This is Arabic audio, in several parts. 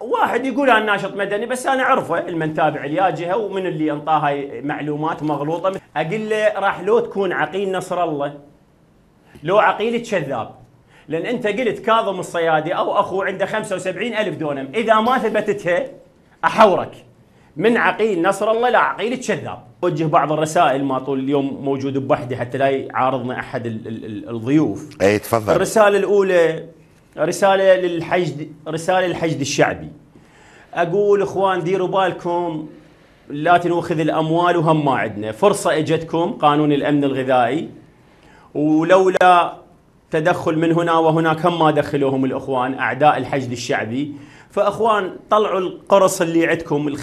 واحد يقول أنا ناشط مدني بس أنا أعرفه المن تابع الياجهه ومن اللي انطاه هاي معلومات مغلوطة. أقول له راح لو تكون عقيل نصر الله. لو عقيل كذاب. لأن أنت قلت كاظم الصيادي أو اخوه عنده 75 ألف دونم. إذا ما ثبتتها أحورك. من عقيل نصر الله لعقيل كذاب. وجه بعض الرسائل ما طول اليوم موجود بوحدي حتى لا يعارضنا أحد ال ال الضيوف. إي تفضل. الرسالة الأولى رسالة للحشد رسالة للحشد الشعبي. أقول إخوان ديروا بالكم لا تنوخذ الأموال وهم ما عندنا. فرصة إجتكم قانون الأمن الغذائي. ولولا تدخل من هنا وهناك هم ما دخلوهم الإخوان أعداء الحشد الشعبي. فإخوان طلعوا القرص اللي عندكم ال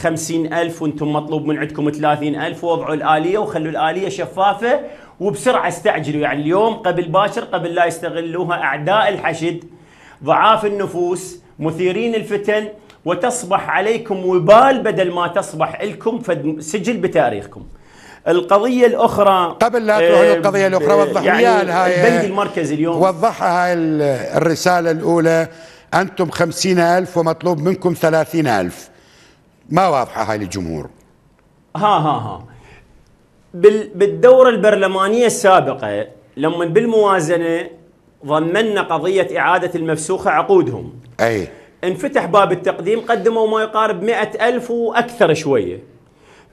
ألف وأنتم مطلوب من عندكم 30000 ووضعوا الآلية وخلوا الآلية شفافة. وبسرعة استعجلوا. يعني اليوم قبل باكر قبل لا يستغلوها أعداء الحشد ضعاف النفوس مثيرين الفتن وتصبح عليكم وبال بدل ما تصبح لكم سجل بتاريخكم. القضية الأخرى قبل لا تروح للقضية الأخرى آه، وضح يعني هاي البنك المركزي اليوم. وضحها هاي الرسالة الأولى أنتم خمسين ألف ومطلوب منكم ثلاثين ألف. ما واضحة هاي للجمهور ها ها ها. بالدورة البرلمانية السابقة لما بالموازنة ضمننا قضية إعادة المفسوخة عقودهم. أي. انفتح باب التقديم قدموا ما يقارب مئة ألف وأكثر شوية.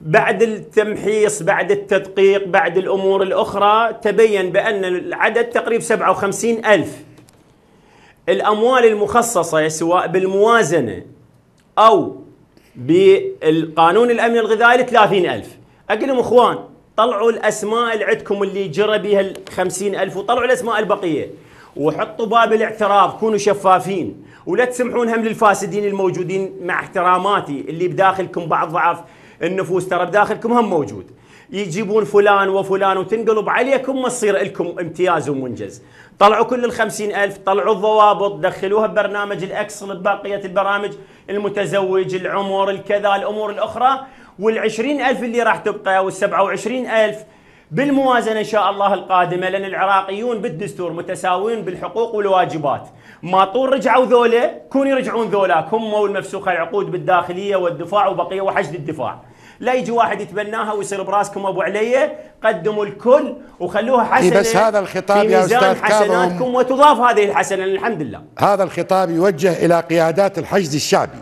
بعد التمحيص بعد التدقيق بعد الأمور الأخرى تبين بأن العدد تقريب 57 ألف. الأموال المخصصة سواء بالموازنة أو بالقانون الأمن الغذائي 30 ألف. أقول لهم إخوان طلعوا الأسماء اللي عندكم اللي جرى بها ال 50 ألف وطلعوا الأسماء البقية. وحطوا باب الاعتراف كونوا شفافين. ولا تسمحون هم للفاسدين الموجودين مع احتراماتي اللي بداخلكم بعض ضعف النفوس. ترى بداخلكم هم موجود. يجيبون فلان وفلان وتنقلب عليكم ما تصير لكم امتياز ومنجز. طلعوا كل الخمسين ألف طلعوا الضوابط دخلوها ببرنامج الأكسل ببقية البرامج المتزوج العمر الكذا الأمور الأخرى. والعشرين ألف اللي راح تبقى والسبعة وعشرين ألف بالموازنة إن شاء الله القادمة لأن العراقيون بالدستور متساويين بالحقوق والواجبات. ما طول رجعوا ذولا كون يرجعون ذولاك هم والمفسوخة العقود بالداخلية والدفاع وبقية وحشد الدفاع. لا يجي واحد يتبناها ويصير براسكم أبو علي قدموا الكل وخلوها حسنه بس هذا الخطاب يا أستاذ حسناتكم وتضاف هذه الحسنة الحمد لله. هذا الخطاب يوجه إلى قيادات الحشد الشعبي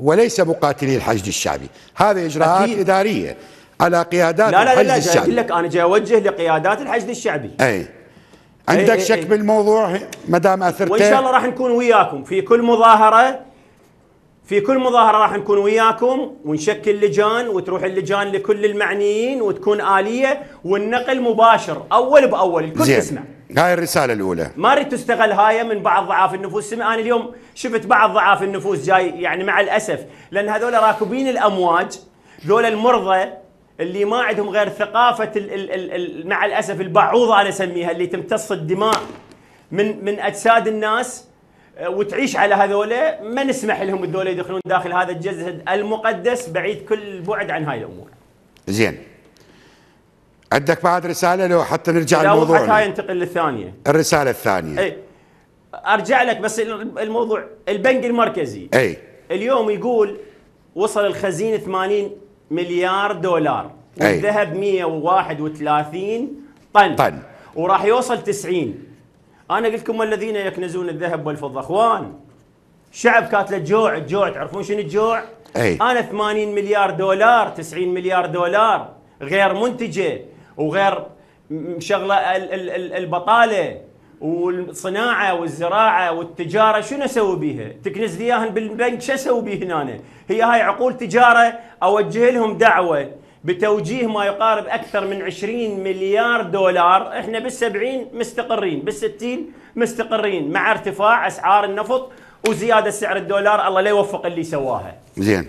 وليس مقاتلي الحشد الشعبي. هذه إجراءات أكيد. إدارية. على قيادات لا لا الحشد لا الشعبي. لا لك أنا جاي أوجه لقيادات الحشد الشعبي. أي. عندك أي شك أي. بالموضوع؟ ما دام اثرته وإن شاء الله راح نكون وياكم. في كل مظاهرة في كل مظاهرة راح نكون وياكم ونشكل لجان وتروح اللجان لكل المعنيين وتكون آلية والنقل مباشر أول بأول الكل زين. تسمع. هاي الرسالة الأولى. ما أريد تستغل هاي من بعض ضعاف النفوس. سمع أنا اليوم شفت بعض ضعاف النفوس جاي يعني مع الأسف لأن هذول راكبين الأمواج ذول المرضى اللي ما عندهم غير ثقافة ال ال ال ال مع الأسف البعوضه أنا أسميها اللي تمتص الدماء من من أجساد الناس آه، وتعيش على هذولا ما نسمح لهم الدولة يدخلون داخل هذا الجسد المقدس بعيد كل البعد عن هاي الأمور. زين. عندك بعد رسالة لو حتى نرجع للموضوع حتى ينتقل للثانية. الرسالة الثانية. اي أرجع لك بس الموضوع البنك المركزي. اي اليوم يقول وصل الخزين 80 مليار دولار. والذهب 131 طن. طن. وراح يوصل 90 أنا قلت لكم الذين يكنزون الذهب والفضة أخوان شعب كاتله جوع الجوع تعرفون شنو الجوع؟ أي. أنا 80 مليار دولار 90 مليار دولار غير منتجه وغير شغلة البطالة. والصناعة والزراعة والتجارة شنو أسوي بيها؟ تكنز لي إياهن بالبنك شو أسوي بيه هنا؟ هي هاي عقول تجارة أوجه لهم دعوة بتوجيه ما يقارب أكثر من 20 مليار دولار، إحنا بال70 مستقرين، بال60 مستقرين مع ارتفاع أسعار النفط وزيادة سعر الدولار الله لا يوفق اللي سواها. زين.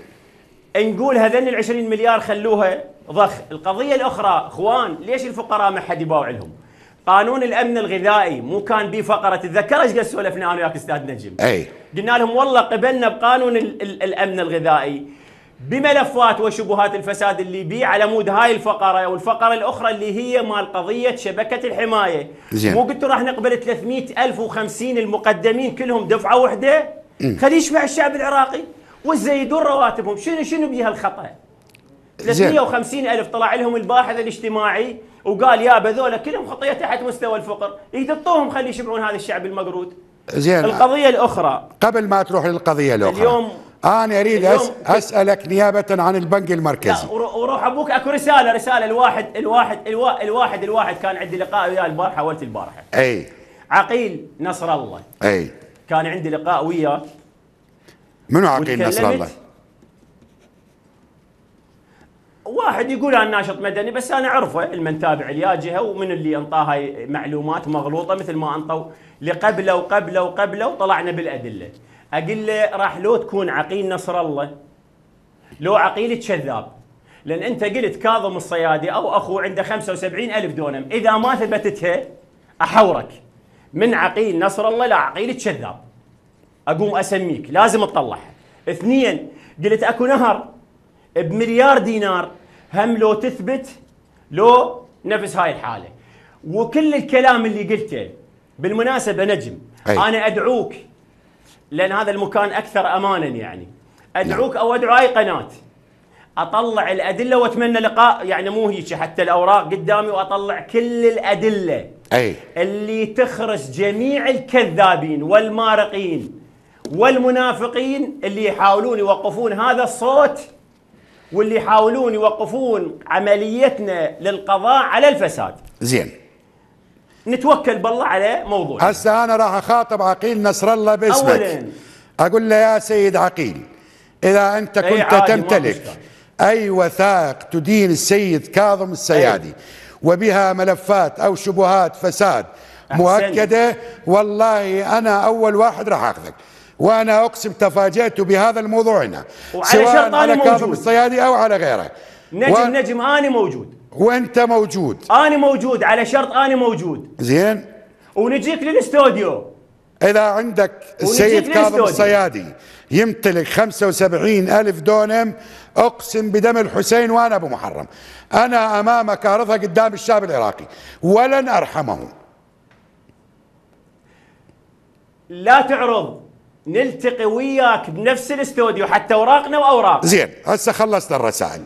نقول هذين ال 20 مليار خلوها ضخ، القضية الأخرى إخوان ليش الفقراء ما حد يباوع لهم؟ قانون الأمن الغذائي مو كان به فقرة تتذكر إيش قد سولفنا أنا وياك أستاذ نجم؟ أي. قلنا لهم والله قبلنا بقانون ال ال الأمن الغذائي بملفات وشبهات الفساد اللي بيه على مود هاي الفقرة والفقرة الأخرى اللي هي مال قضية شبكة الحماية. زين. مو قلتوا راح نقبل 300 ألف و50 المقدمين كلهم دفعة واحدة خليه يشبع الشعب العراقي؟ وتزيدون رواتبهم. شنو شنو بيها الخطأ؟ 350 ألف طلع لهم الباحث الاجتماعي وقال يا بذولا كلهم خطية تحت مستوى الفقر. يدطوهم خلي يشبعون هذا الشعب المقرود. زين. القضية الأخرى. قبل ما تروح للقضية الأخرى اليوم أنا أريد اليوم أسألك نيابة عن البنك لا المركزي ورو- وروح أبوك أكو رسالة رسالة الواحد الواحد الوا الواحد الواحد كان عندي لقاء وياه البارحة ولت البارحة. أي. عقيل نصر الله. أي. كان عندي لقاء وياه. منو عقيل نصر الله؟ واحد يقول أنا ناشط مدني بس أنا أعرفه المن تابع ليا جهه ومن اللي انطاه هاي معلومات مغلوطة مثل ما أنطوا لقبله وقبله وقبله وطلعنا بالأدلة. أقول له راح لو تكون عقيل نصر الله لو عقيل كذاب لأن أنت قلت كاظم الصيادي أو أخوه عنده 75 ألف دونم. إذا ما ثبتتها أحورك. من عقيل نصر الله لعقيل كذاب أقوم أسميك لازم تطلعها. اثنين قلت أكو نهر بمليار دينار هم لو تثبت لو نفس هاي الحالة. وكل الكلام اللي قلته بالمناسبة نجم أي. أنا أدعوك لأن هذا المكان أكثر امانا يعني. أدعوك أو ادعو اي قناة. أطلع الأدلة وأتمنى لقاء يعني مو هيك حتى الأوراق قدامي وأطلع كل الأدلة أي. اللي تخرس جميع الكذابين والمارقين والمنافقين اللي يحاولون يوقفون هذا الصوت واللي يحاولون يوقفون عمليتنا للقضاء على الفساد زين نتوكل بالله على موضوع هسه أنا راح أخاطب عقيل نصر الله باسمك أولاً. أقول له يا سيد عقيل إذا أنت كنت تمتلك. أي وثائق تدين السيد كاظم السيادي وبها ملفات أو شبهات فساد. مؤكدة والله أنا أول واحد راح أخذك وأنا أقسم تفاجأت بهذا الموضوع هنا سواء على كاظم. الصيادي أو على غيره. نجم و... نجم أنا موجود. وأنت موجود. أنا موجود على شرط أنا موجود. زين؟ ونجيك للاستوديو. إذا عندك السيد كاظم. الصيادي يمتلك 75 ألف دونم أقسم بدم الحسين وأنا أبو محرم. أنا أمامك أعرضها قدام الشعب العراقي ولن أرحمه. لا تعرض. نلتقي وياك بنفس الاستوديو حتى أوراقنا واوراق زين هسه خلصت الرسائل.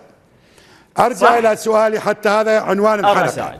أرجع صح. إلى سؤالي حتى هذا عنوان الحلقة الرسائل